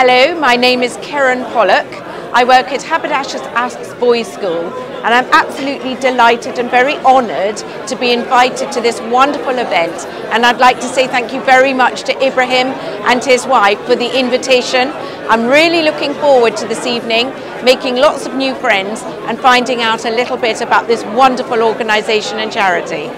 Hello, my name is Keren Pollock. I work at Haberdashers Aske's Boys School and I'm absolutely delighted and very honoured to be invited to this wonderful event and I'd like to say thank you very much to Ibrahim and his wife for the invitation. I'm really looking forward to this evening, making lots of new friends and finding out a little bit about this wonderful organisation and charity.